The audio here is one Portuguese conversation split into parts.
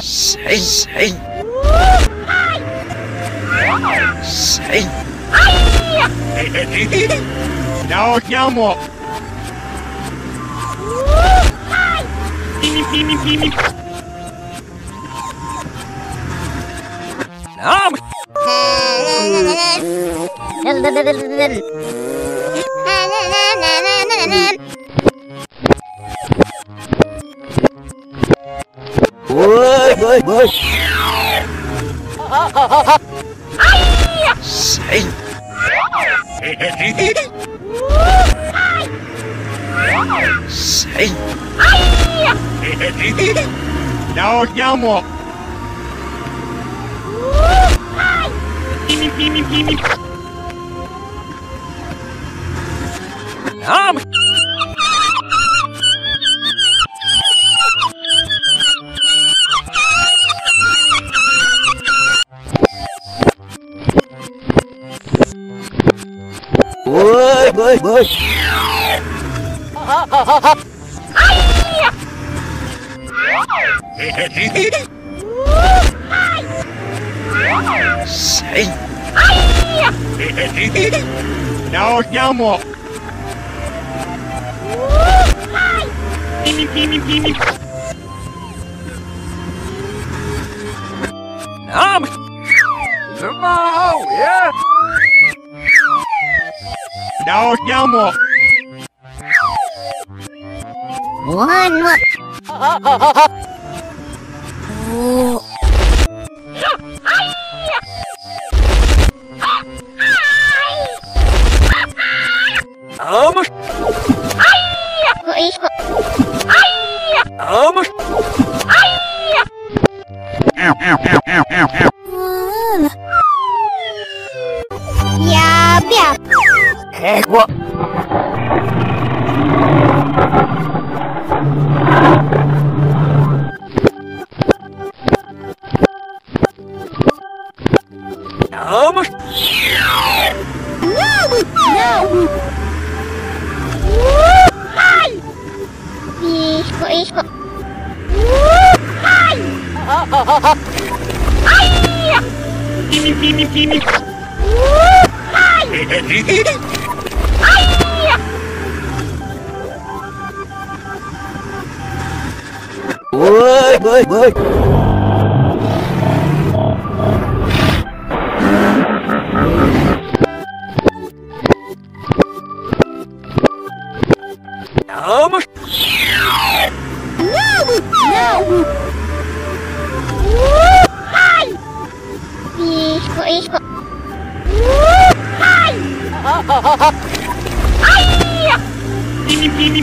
谁谁？谁？哎！嘿嘿嘿！要么要么。哎！咪咪咪咪咪咪。啊！Oi, oi. Sei. Sei. Não, chiamo! Pimi, Bush, Bush. Say. no, no more. Nom. Come on, oh, yeah. No, no more. One more. oh. Um. Ow, ow, ow. Égua. Vamos. No, no. Isco, isco. Pimi, pimi, pimi. Oi, oi, oi. Vamos. No. Isco, isco. Pimi,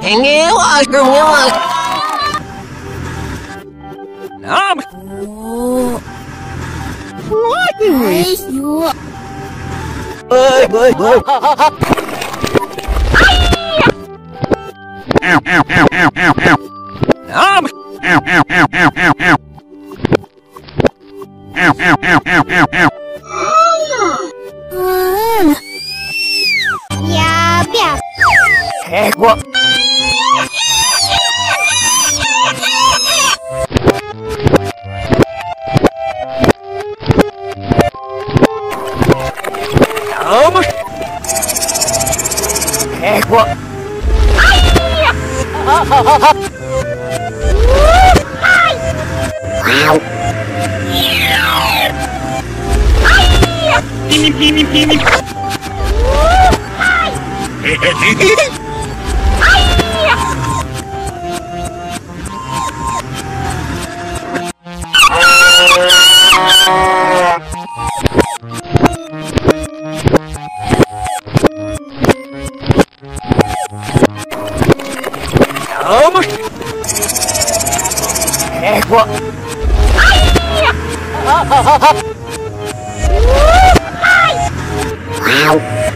Hang out, Oscar, Nom. What? You. Bye, bye, bye. ow, ow, ow, ow, ow. Ow, ow, ow, ow, ow. Yeah. Égua. Vamos. Égua. Pimi, pimi, pimi. Isco, Vamos! Égua! Ai! Ah, ah, ah, ah. Uh, ai! Au!